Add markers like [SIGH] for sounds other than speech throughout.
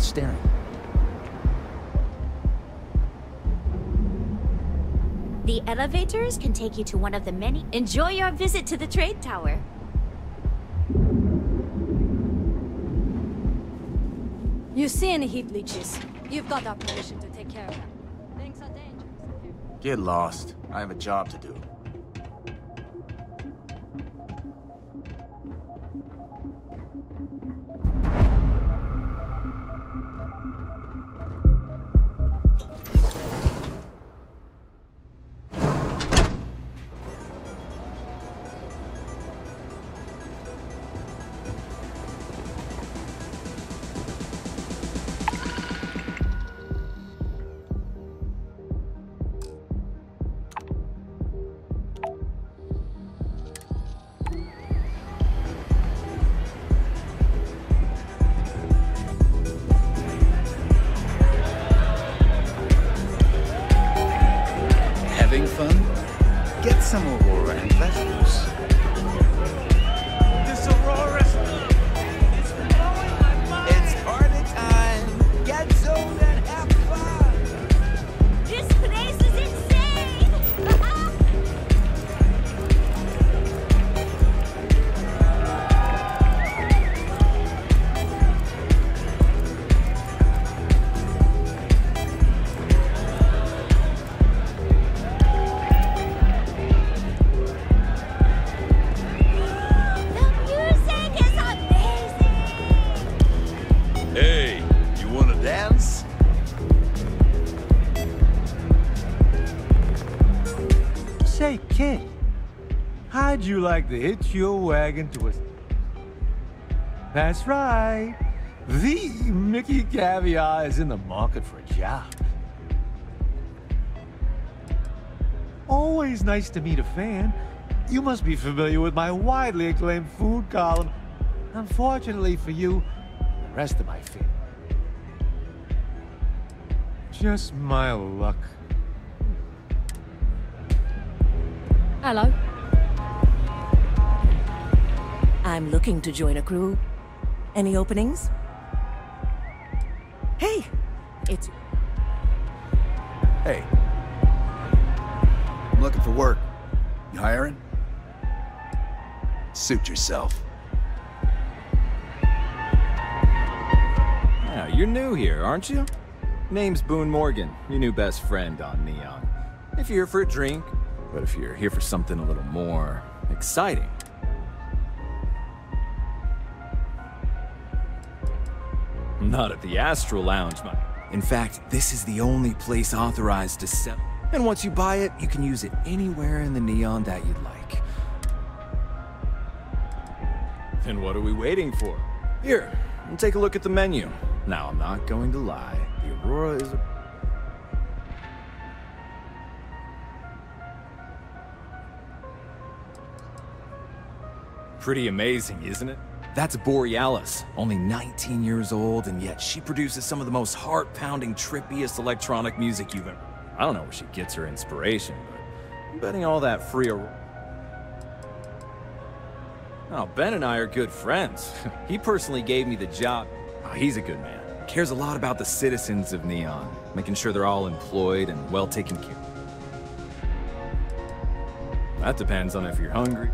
staring. The elevators can take you to one of the many. Enjoy your visit to the trade tower. You see any heat leeches? You've got our permission to take care of them. Things are dangerous. Get lost. I have a job to do. Say, kid, how'd you like to hitch your wagon to a... That's right. The Mickey Caviar is in the market for a job. Always nice to meet a fan. You must be familiar with my widely acclaimed food column. Unfortunately for you, the rest of my family. Just my luck. Hello. I'm looking to join a crew. Any openings? Hey! It's Hey. I'm looking for work. You hiring? Suit yourself. Yeah, you're new here, aren't you? Name's Boone Morgan, your new best friend on Neon. If you're here for a drink, but if you're here for something a little more exciting. Not at the Astral Lounge, my. In fact, this is the only place authorized to sell. And once you buy it, you can use it anywhere in the Neon that you'd like. Then what are we waiting for? Here, take a look at the menu. Now, I'm not going to lie. The Aurora is a Pretty amazing, isn't it? That's Borealis, only 19 years old, and yet she produces some of the most heart-pounding, trippiest electronic music you've ever... I don't know where she gets her inspiration, but I'm betting all that free... Oh, Ben and I are good friends. [LAUGHS] he personally gave me the job. Oh, he's a good man. Cares a lot about the citizens of Neon, making sure they're all employed and well taken care of. That depends on if you're hungry.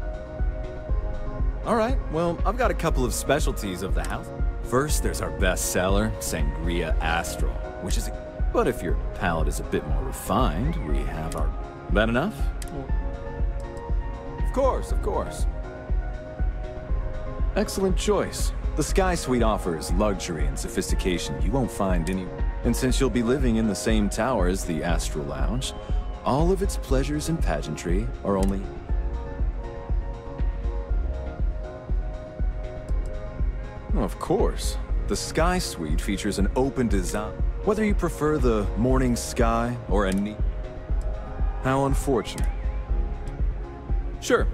All right, well, I've got a couple of specialties of the house. First, there's our bestseller, Sangria Astral, which is a... But if your palate is a bit more refined, we have our... That enough? Of course, of course. Excellent choice. The Sky Suite offers luxury and sophistication you won't find anywhere. And since you'll be living in the same tower as the Astral Lounge, all of its pleasures and pageantry are only Of course. The Sky Suite features an open design. Whether you prefer the morning sky or a neat... How unfortunate. Sure.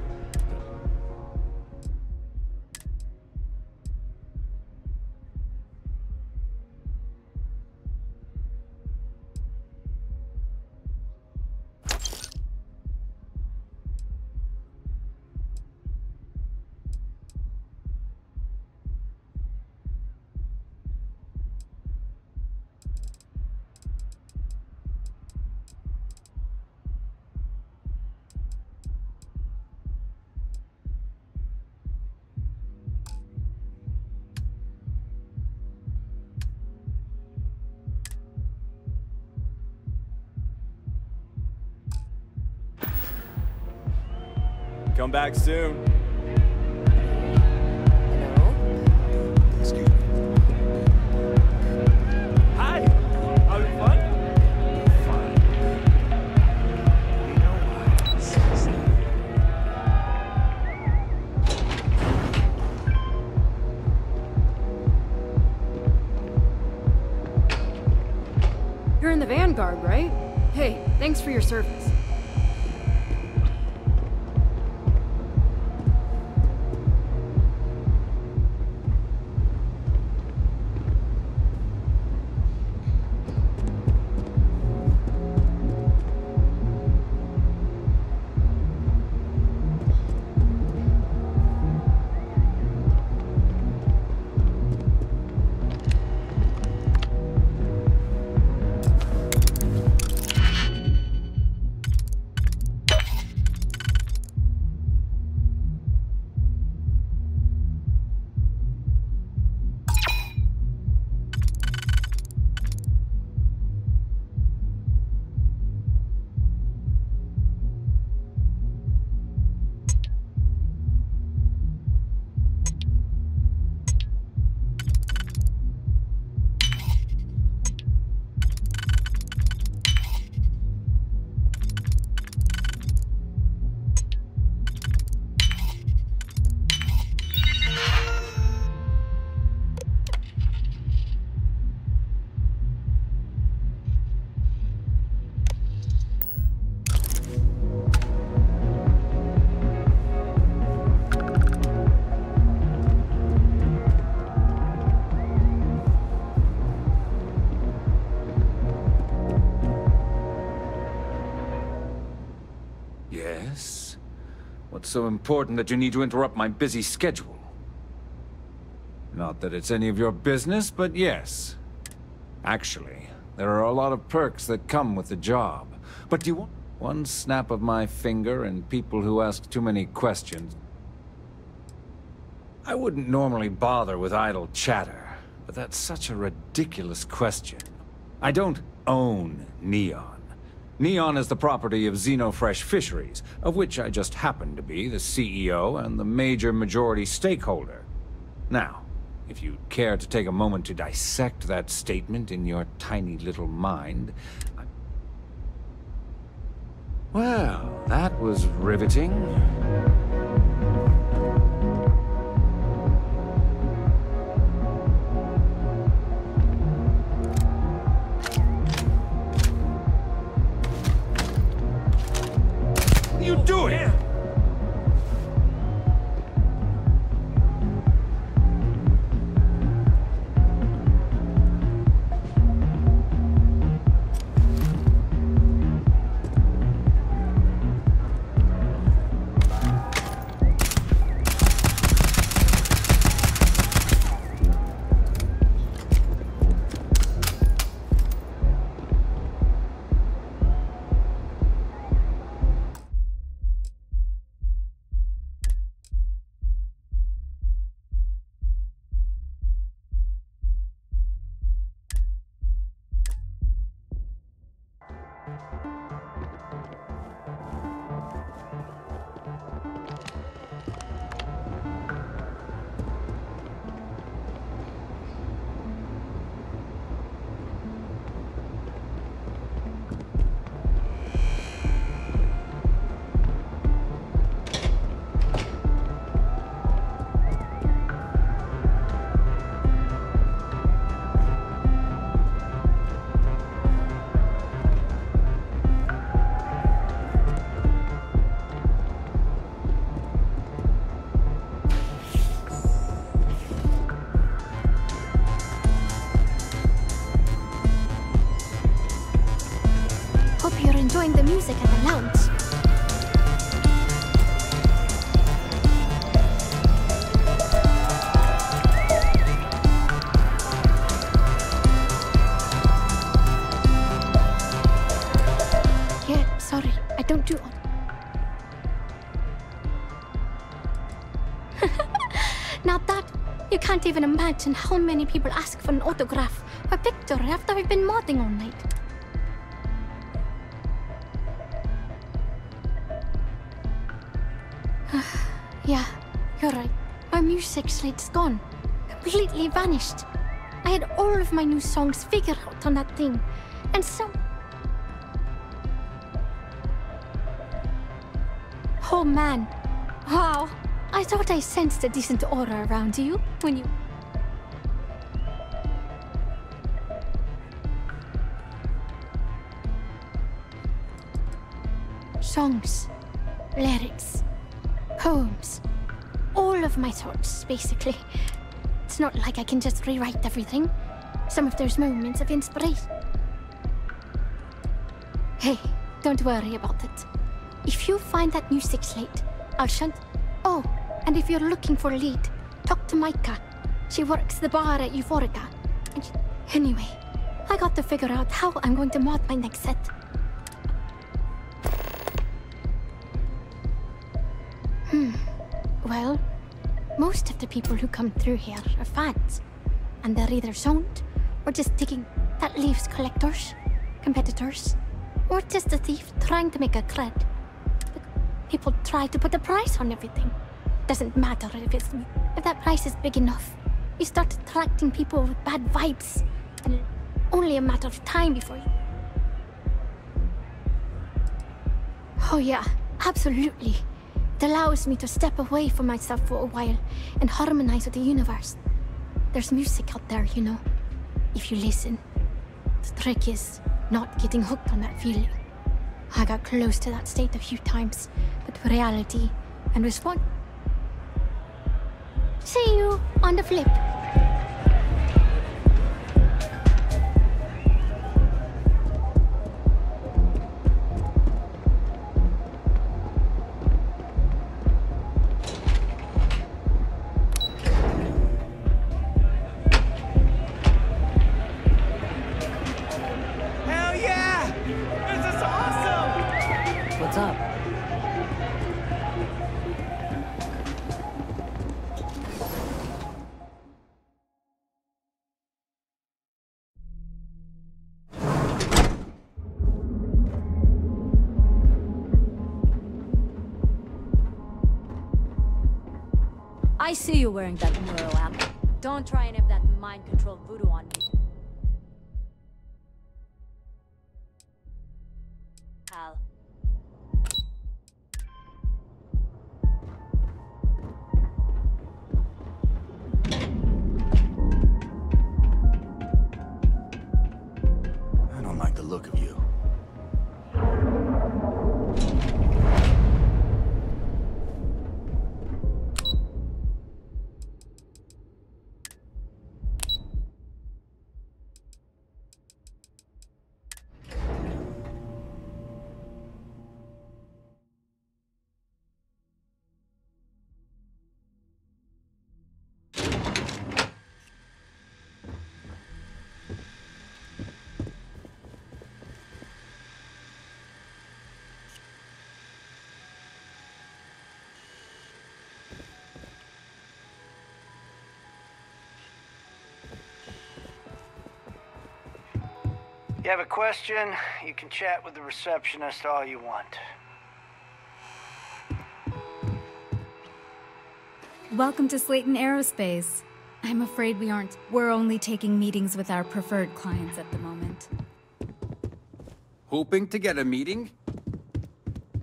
Come back soon. Fun? You're in the Vanguard, right? Hey, thanks for your service. So important that you need to interrupt my busy schedule? Not that it's any of your business, but yes. Actually, there are a lot of perks that come with the job. But do you want one snap of my finger and people who ask too many questions? I wouldn't normally bother with idle chatter, but that's such a ridiculous question. I don't own Neon. Neon is the property of Xenofresh Fisheries, of which I just happen to be the CEO and the major majority stakeholder. Now, if you'd care to take a moment to dissect that statement in your tiny little mind... I... Well, that was riveting. What are music at the lounge. Yeah, sorry, I don't do all. [LAUGHS] now that you can't even imagine how many people ask for an autograph or picture after we've been modding all night. Slate's gone. Completely vanished. I had all of my new songs figured out on that thing. And so... Oh man. Wow. I thought I sensed a decent aura around you when you. Songs, lyrics, poems, all of my thoughts, basically. It's not like I can just rewrite everything. Some of those moments of inspiration. Hey, don't worry about it. If you find that new six slate, I'll shunt. Oh, and if you're looking for a lead, talk to Micah. She works the bar at Euphorica. She... Anyway, I got to figure out how I'm going to mod my next set. Most of the people who come through here are fans. And they're either zoned, or just digging. That leaves collectors, competitors, or just a thief trying to make a cred. People try to put a price on everything. Doesn't matter if it's if that price is big enough. You start attracting people with bad vibes, and only a matter of time before you. Oh yeah, absolutely. It allows me to step away from myself for a while and harmonize with the universe. There's music out there, you know. If you listen. The trick is not getting hooked on that feeling. I got close to that state a few times, but reality and response. See you on the flip. I see you wearing that Neuro amp. Don't try any of that mind control voodoo on me. You have a question, you can chat with the receptionist all you want. Welcome to Slayton Aerospace. I'm afraid we aren't. We're only taking meetings with our preferred clients at the moment. Hoping to get a meeting?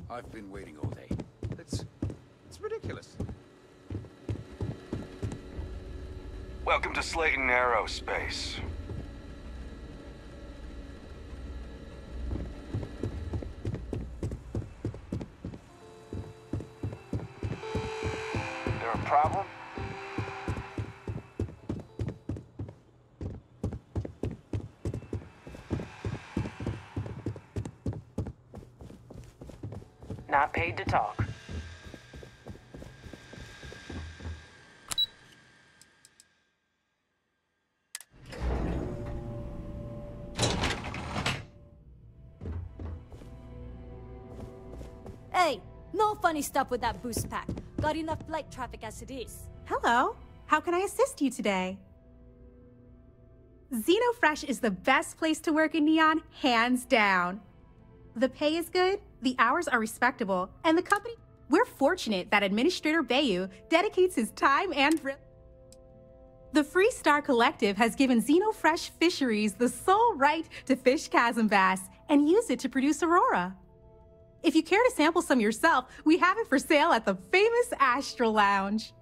I've been waiting all day. It's... it's ridiculous. Welcome to Slayton Aerospace. Problem? Not paid to talk. Hey, no funny stuff with that boost pack. Got enough flight traffic as it is. Hello. How can I assist you today? Xenofresh is the best place to work in Neon, hands down. The pay is good, the hours are respectable, and the company. We're fortunate that Administrator Bayu dedicates his time and... The Freestar Collective has given Xenofresh Fisheries the sole right to fish chasm bass and use it to produce Aurora. If you care to sample some yourself, we have it for sale at the famous Astral Lounge.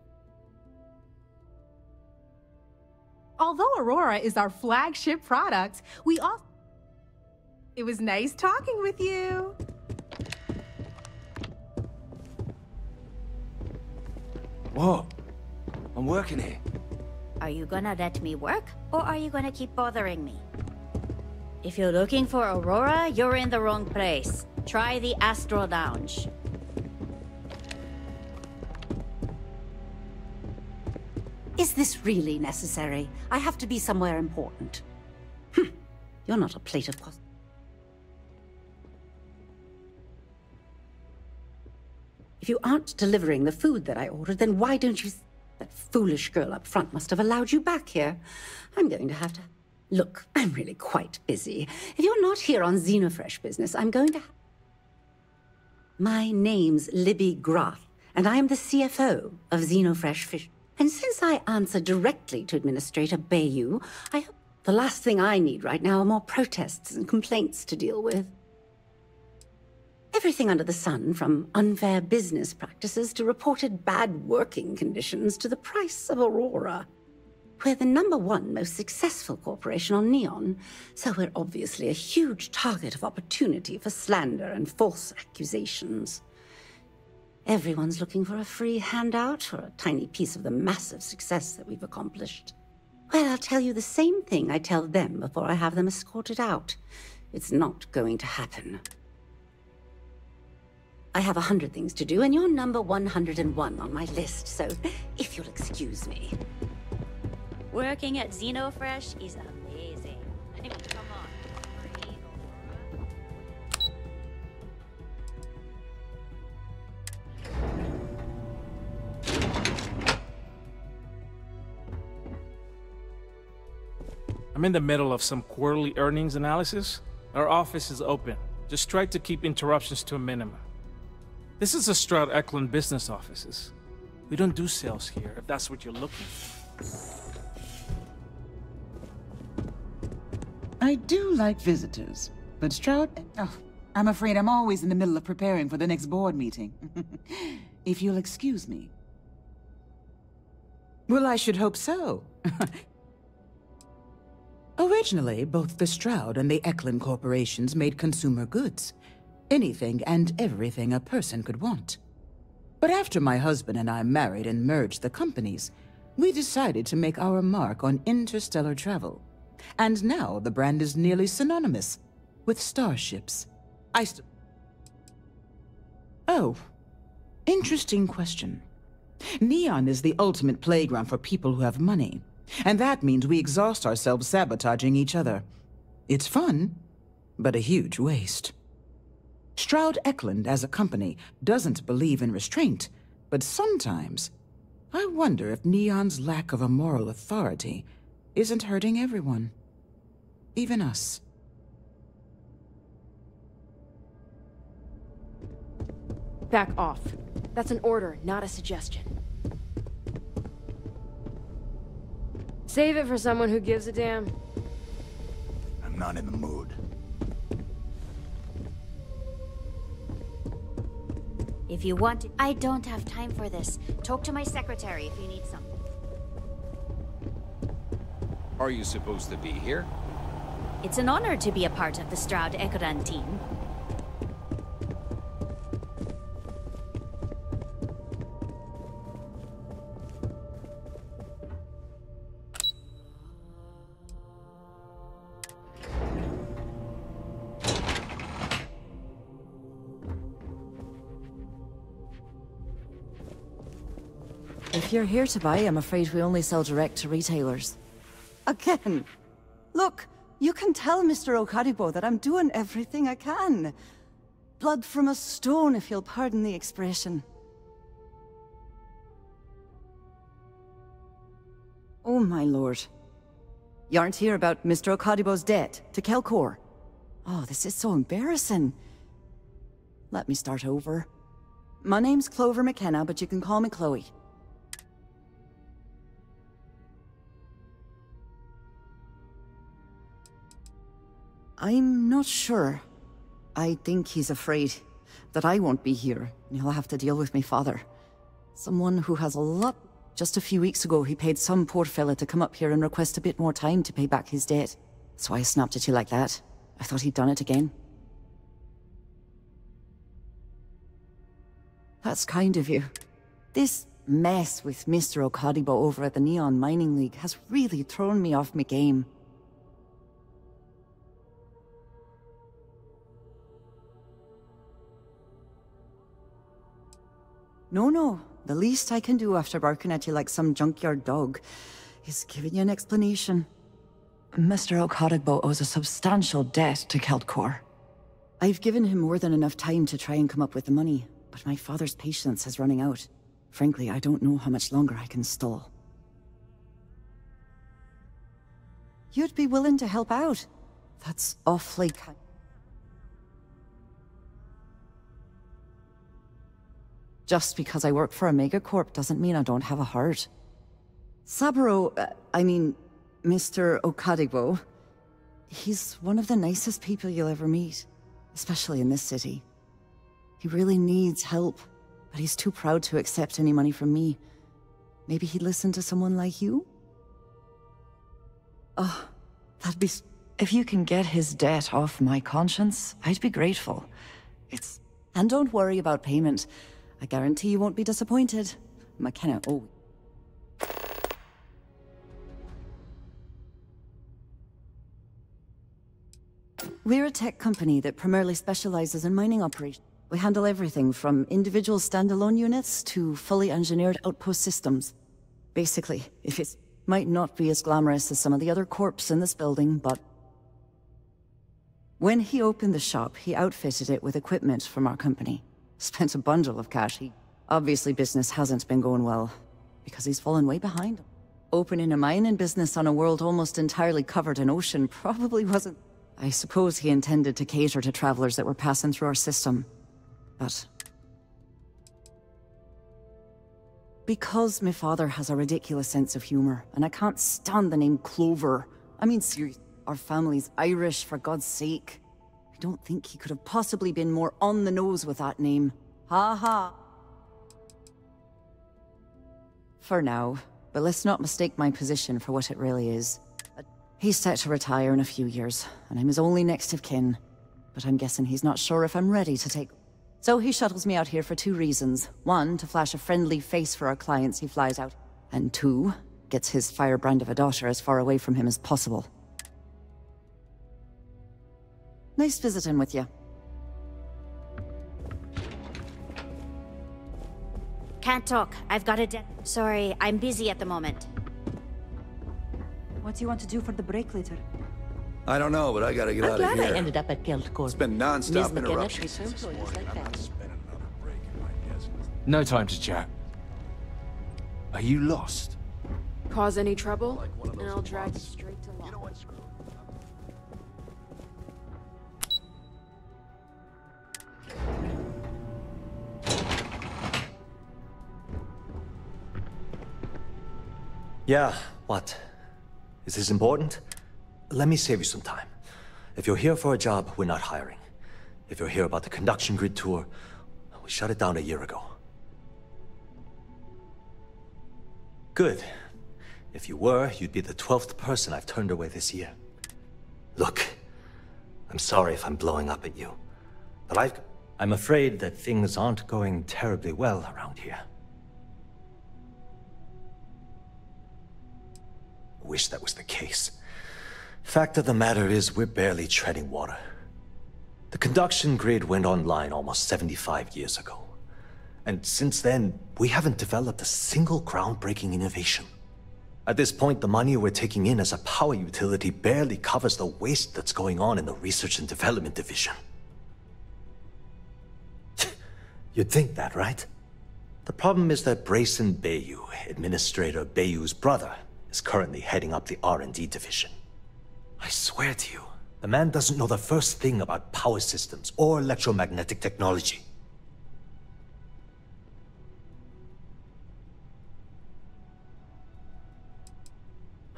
Although Aurora is our flagship product, we also... It was nice talking with you. What? I'm working here. Are you gonna let me work, or are you gonna keep bothering me? If you're looking for Aurora, you're in the wrong place. Try the Astral Lounge. Is this really necessary? I have to be somewhere important. Hm. You're not a plate of pasta. If you aren't delivering the food that I ordered, then why don't you... That foolish girl up front must have allowed you back here. I'm going to have to... Look, I'm really quite busy. If you're not here on Xenofresh business, I'm going to... My name's Libby Groth, and I am the CFO of Xenofresh Fish. And since I answer directly to Administrator Bayu, I hope the last thing I need right now are more protests and complaints to deal with. Everything under the sun, from unfair business practices to reported bad working conditions to the price of Aurora. We're the number one most successful corporation on Neon, so we're obviously a huge target of opportunity for slander and false accusations. Everyone's looking for a free handout or a tiny piece of the massive success that we've accomplished. Well, I'll tell you the same thing I tell them before I have them escorted out. It's not going to happen. I have a hundred things to do, and you're number 101 on my list, so if you'll excuse me. Working at Xenofresh is amazing. I mean, come on. I'm in the middle of some quarterly earnings analysis. Our office is open. Just try to keep interruptions to a minimum. This is a Stroud Eklund business offices. We don't do sales here, if that's what you're looking for. I do like visitors, but Stroud... Oh, I'm afraid I'm always in the middle of preparing for the next board meeting. [LAUGHS] if you'll excuse me. Well, I should hope so. [LAUGHS] Originally, both the Stroud and the Eklund corporations made consumer goods. Anything and everything a person could want. But after my husband and I married and merged the companies, we decided to make our mark on interstellar travel. And now the brand is nearly synonymous with starships. I st- Oh, interesting question. Neon is the ultimate playground for people who have money. And that means we exhaust ourselves sabotaging each other. It's fun, but a huge waste. Stroud Eklund, as a company, doesn't believe in restraint, but sometimes I wonder if Neon's lack of a moral authority isn't hurting everyone. Even us. Back off. That's an order, not a suggestion. Save it for someone who gives a damn. I'm not in the mood. If you want to- I don't have time for this. Talk to my secretary if you need something. Are you supposed to be here? It's an honor to be a part of the Stroud Eklund team. If you're here to buy, I'm afraid we only sell direct to retailers. Again. Look, you can tell Mr. Okadibo that I'm doing everything I can. Blood from a stone, if you'll pardon the expression. Oh, my lord. You aren't here about Mr. Okadibo's debt to Kelkor. Oh, this is so embarrassing. Let me start over. My name's Clover McKenna, but you can call me Chloe. I'm not sure. I think he's afraid that I won't be here, and he'll have to deal with my father. Someone who has a lot... Just a few weeks ago, he paid some poor fella to come up here and request a bit more time to pay back his debt. That's why I snapped at you like that. I thought he'd done it again. That's kind of you. This mess with Mr. Okadibo over at the Neon Mining League has really thrown me off my game. No, no. The least I can do after barking at you like some junkyard dog is giving you an explanation. Mr. Okadibo owes a substantial debt to Keldcor. I've given him more than enough time to try and come up with the money, but my father's patience is running out. Frankly, I don't know how much longer I can stall. You'd be willing to help out? That's awfully kind. Just because I work for a megacorp doesn't mean I don't have a heart. Saburo, uh, I mean, Mr. Okadibo, he's one of the nicest people you'll ever meet, especially in this city. He really needs help, but he's too proud to accept any money from me. Maybe he'd listen to someone like you? Oh, that'd be... If you can get his debt off my conscience, I'd be grateful. It's... And don't worry about payment. I guarantee you won't be disappointed. McKenna, oh. We're a tech company that primarily specializes in mining operations. We handle everything from individual standalone units to fully engineered outpost systems. Basically, if it might not be as glamorous as some of the other corps in this building, but... When he opened the shop, he outfitted it with equipment from our company. Spent a bundle of cash. He... Obviously business hasn't been going well, because he's fallen way behind. Opening a mining business on a world almost entirely covered in ocean probably wasn't... I suppose he intended to cater to travelers that were passing through our system. But... Because my father has a ridiculous sense of humor, and I can't stand the name Clover. I mean, seriously, our family's Irish, for God's sake. I don't think he could have possibly been more on the nose with that name. Ha ha. For now, but let's not mistake my position for what it really is. Uh, he's set to retire in a few years, and I'm his only next of kin. But I'm guessing he's not sure if I'm ready to take... So he shuttles me out here for two reasons. One, to flash a friendly face for our clients he flies out. And two, gets his firebrand of a daughter as far away from him as possible. Nice visiting with you. Can't talk. I've got a de- Sorry, I'm busy at the moment. What do you want to do for the break later? I don't know, but I gotta get I'm out of here. I'm glad I ended up at Keldcor. It's been non-stop interruptions treats her since this morning. like I'm not spending another break in my business. No time to chat. Are you lost? Cause any trouble, and I'll drag you straight to law. Yeah, what? Is this important? Let me save you some time. If you're here for a job, we're not hiring. If you're here about the conduction grid tour, we shut it down a year ago. Good. If you were, you'd be the 12th person I've turned away this year. Look, I'm sorry if I'm blowing up at you, but I've... I'm afraid that things aren't going terribly well around here. Wish that was the case. Fact of the matter is, we're barely treading water. The conduction grid went online almost 75 years ago. And since then, we haven't developed a single groundbreaking innovation. At this point, the money we're taking in as a power utility barely covers the waste that's going on in the research and development division. [LAUGHS] You'd think that, right? The problem is that Brayson Bayu, Administrator Bayu's brother, is currently heading up the R&D division. I swear to you, the man doesn't know the first thing about power systems or electromagnetic technology.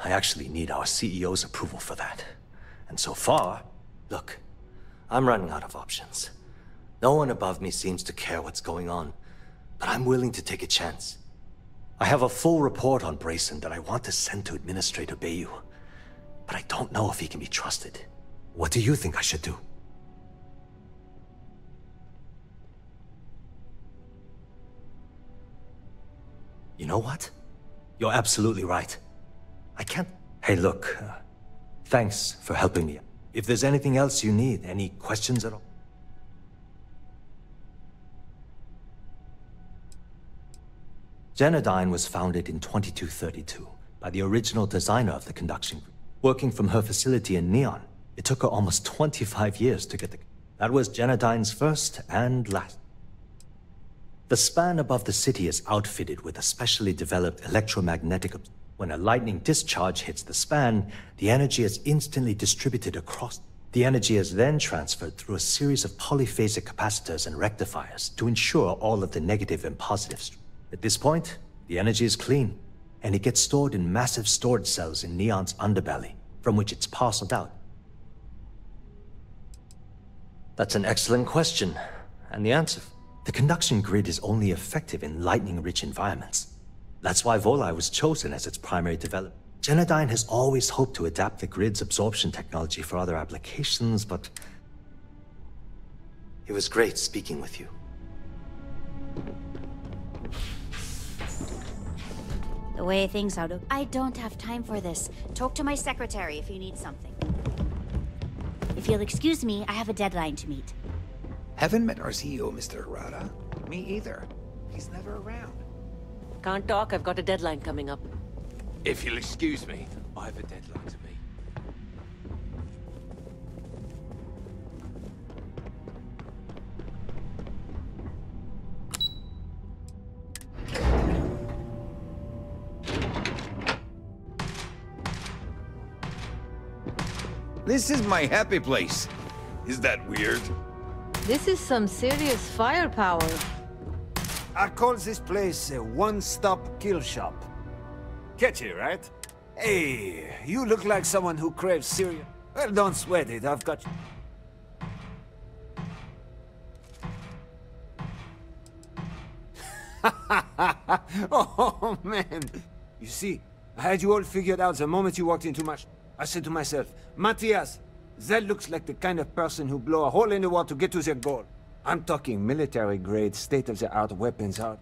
I actually need our CEO's approval for that. And so far, look, I'm running out of options. No one above me seems to care what's going on, but I'm willing to take a chance. I have a full report on Brayson that I want to send to Administrator Bayu, but I don't know if he can be trusted. What do you think I should do? You know what? You're absolutely right. I can't... Hey, look. Uh, thanks for helping me. If there's anything else you need, any questions at all? Genodyne was founded in 2232 by the original designer of the conduction group. Working from her facility in Neon, it took her almost 25 years to get the... That was Genodyne's first and last. The span above the city is outfitted with a specially developed electromagnetic... When a lightning discharge hits the span, the energy is instantly distributed across... The energy is then transferred through a series of polyphasic capacitors and rectifiers to ensure all of the negative and positive at this point, the energy is clean, and it gets stored in massive storage cells in Neon's underbelly, from which it's parceled out. That's an excellent question, and the answer... The conduction grid is only effective in lightning-rich environments. That's why Volii was chosen as its primary developer. Genodyne has always hoped to adapt the grid's absorption technology for other applications, but... It was great speaking with you. The way things are... I don't have time for this. Talk to my secretary if you need something. If you'll excuse me, I have a deadline to meet. Haven't met our CEO, Mr. Harada. Me either. He's never around. Can't talk, I've got a deadline coming up. If you'll excuse me, I have a deadline to meet. This is my happy place. Is that weird? This is some serious firepower. I call this place a one-stop kill shop. Catchy, right? Hey, you look like someone who craves cereal. Well, don't sweat it, I've got you. [LAUGHS] oh, man. You see, I had you all figured out the moment you walked into my... I said to myself, Matthias, that looks like the kind of person who blow a hole in the wall to get to their goal. I'm talking military-grade, state-of-the-art weapons out.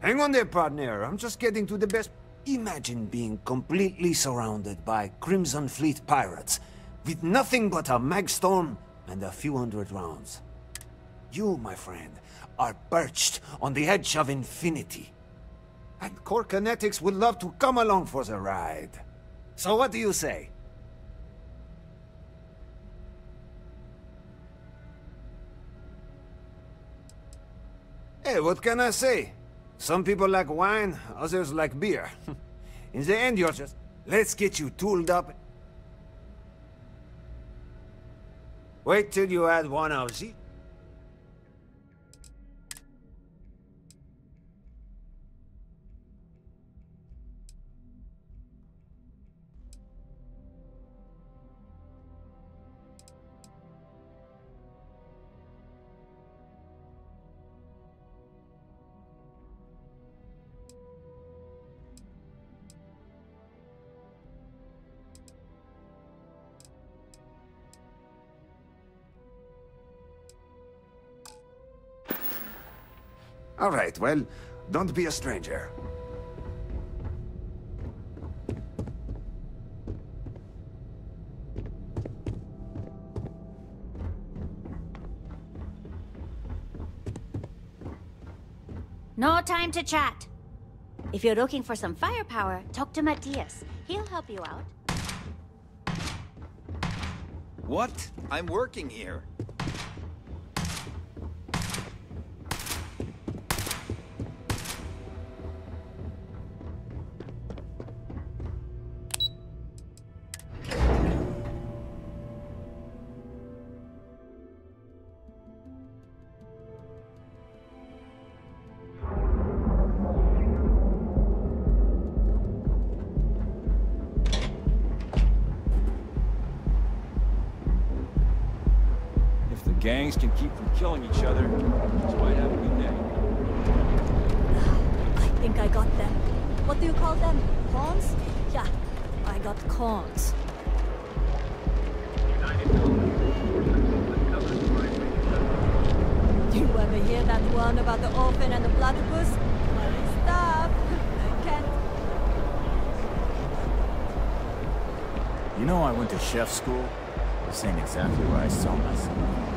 Hang on there, partner. I'm just getting to the best. Imagine being completely surrounded by Crimson Fleet pirates, with nothing but a magstorm and a few hundred rounds. You, my friend, are perched on the edge of infinity. And Core Kinetics would love to come along for the ride. So what do you say? Hey, what can I say? Some people like wine, others like beer. [LAUGHS] In the end, you're just... Let's get you tooled up. Wait till you add one of these. All right, well, don't be a stranger. No time to chat. If you're looking for some firepower, talk to Matthias. He'll help you out. What? I'm working here. Gangs can keep from killing each other, it's might have a good day. I think I got them. What do you call them? Pawns? Yeah, I got cons. You ever hear that one about the orphan and the platypus? Funny stuff. I can't... You know I went to chef school? This ain't exactly where I saw myself.